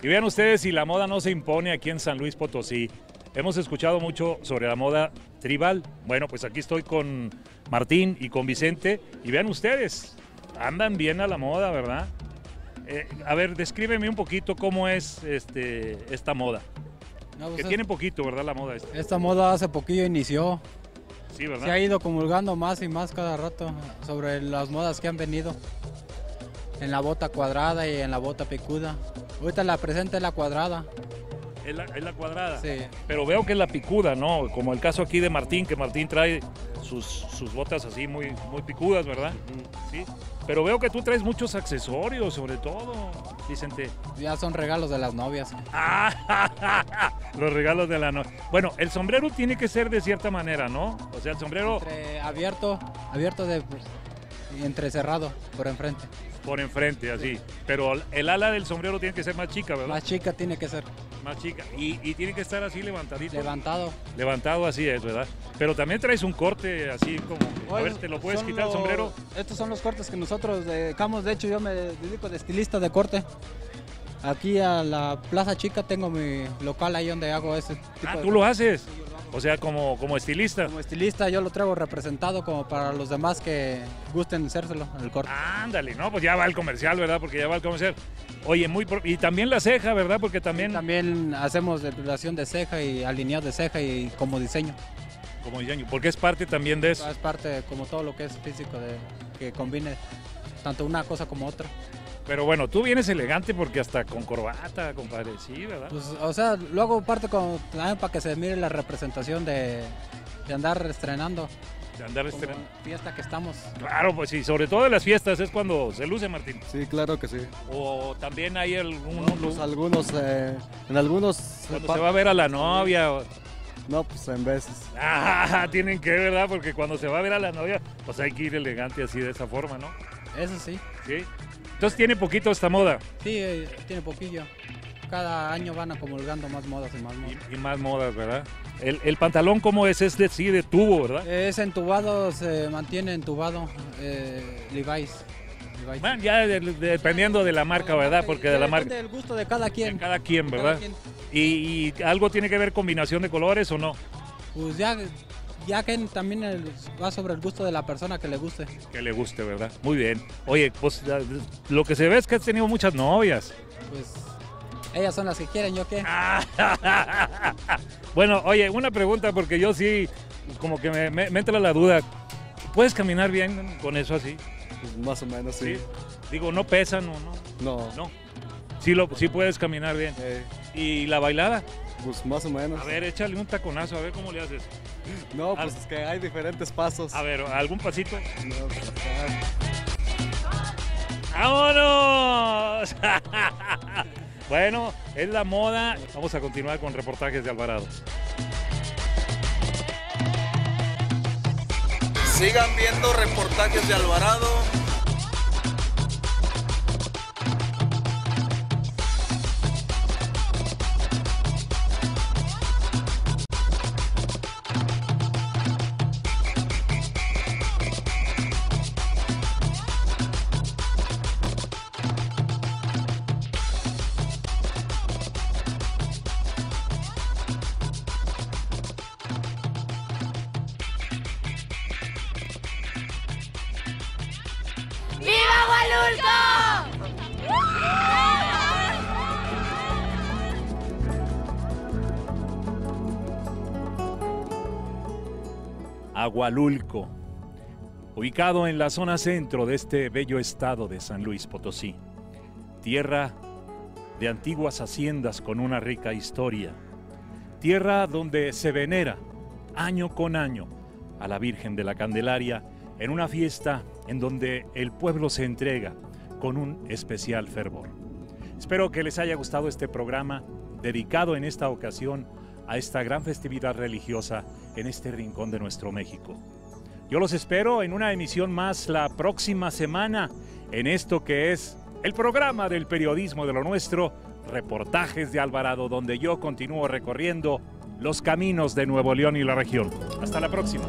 Y vean ustedes si la moda no se impone aquí en San Luis Potosí. Hemos escuchado mucho sobre la moda tribal. Bueno, pues aquí estoy con Martín y con Vicente. Y vean ustedes, andan bien a la moda, ¿verdad? Eh, a ver, descríbeme un poquito cómo es este, esta moda. No, pues Que es- tiene poquito, ¿verdad? La moda esta. Esta moda hace poquillo inició. Sí, Se ha ido comulgando más y más cada rato sobre las modas que han venido. En la bota cuadrada y en la bota picuda. Ahorita la presente es la cuadrada. Es la, es la cuadrada. Sí. Pero veo que es la picuda, ¿no? Como el caso aquí de Martín, que Martín trae sus, sus botas así muy, muy picudas, ¿verdad? Sí. Pero veo que tú traes muchos accesorios, sobre todo, Vicente. Ya son regalos de las novias. Ah, los regalos de la noche. Bueno, el sombrero tiene que ser de cierta manera, ¿no? O sea, el sombrero Entre abierto, abierto de y entrecerrado por enfrente. por enfrente, así. Pero el ala del sombrero tiene que ser más chica, ¿verdad? Más chica tiene que ser Más chica. Y, y tiene que estar así levantadito. levantado. Levantado así es, ¿verdad? Pero también traes un corte así como... A ver, ¿te lo puedes quitar el sombrero? Estos son los cortes que nosotros dedicamos. De hecho, yo me dedico de estilista de corte. Aquí a la Plaza Chica tengo mi local ahí donde hago ese tipo Ah, de tú lo haces. O sea, como, como estilista. Como estilista yo lo traigo representado como para los demás que gusten hacérselo, el corte. Ándale, no, pues ya va el comercial, ¿verdad? Porque ya va el comercial. Oye, muy pro- y también la ceja, ¿verdad? Porque también También hacemos depilación de ceja y alineado de ceja y como diseño. como diseño, porque es parte también de eso. Es parte como todo lo que es físico de que combine tanto una cosa como otra. Pero bueno, tú vienes elegante porque hasta con corbata, compadre, sí, ¿verdad? Pues, o sea, luego parte con también para que se mire la representación de, de andar estrenando. De andar estrenando. fiesta que estamos. Claro, pues sí, sobre todo en las fiestas es cuando se luce, Martín. Sí, claro que sí. O también hay algún Pues algunos, eh, en algunos... cuando se va a ver a la novia. o- No, pues en veces. Ah, tienen que, ¿verdad? Porque cuando se va a ver a la novia, pues hay que ir elegante así de esa forma, ¿no? Eso sí. Sí. Entonces tiene poquito esta moda Sí, eh, tiene poquillo. Cada año van acomulgando más modas y más modas. y, y más modas, ¿verdad? El, el pantalón, ¿cómo es? Es de, sí, de tubo, ¿verdad? Es entubado, se mantiene entubado. Eh, Levi's. Levi's. Bueno, ya de- de- dependiendo de la marca, ¿verdad? Porque de la marca. Depende del gusto de cada quien. De cada quien, Cada ¿verdad? quien. Y, y algo tiene que ver combinación de colores o no? Pues ya, ya que también el- va sobre el gusto de la persona que le guste. Que le guste, ¿verdad? Muy bien. Oye, pues lo que se ve es que has tenido muchas novias. Pues ellas son las que quieren, ¿yo qué? bueno, oye, una pregunta porque yo sí, como que me, me- me entra la duda. ¿Puedes caminar bien con eso así? Pues más o menos, sí. Sí. Digo, ¿no pesan o no? No. No. Sí, lo, sí puedes caminar bien. Eh, ¿Y la bailada? pues más o menos. A ver, échale un taconazo, a ver cómo le haces. No, pues es que hay diferentes pasos. A ver, ¿algún pasito? No, pues, ¡Vámonos! bueno, es la moda. Vamos a continuar con reportajes de Alvarado. Sigan viendo reportajes de Alvarado. Agualulco, ubicado en la zona centro de este bello estado de San Luis Potosí, tierra de antiguas haciendas con una rica historia, tierra donde se venera año con año a la Virgen de la Candelaria en una fiesta en donde el pueblo se entrega con un especial fervor. Espero que les haya gustado este programa dedicado en esta ocasión a esta gran festividad religiosa en este rincón de nuestro México. Yo los espero en una emisión más la próxima semana en esto que es el programa del periodismo de lo nuestro, Reportajes de Alvarado, donde yo continúo recorriendo los caminos de Nuevo León y la región. Hasta la próxima.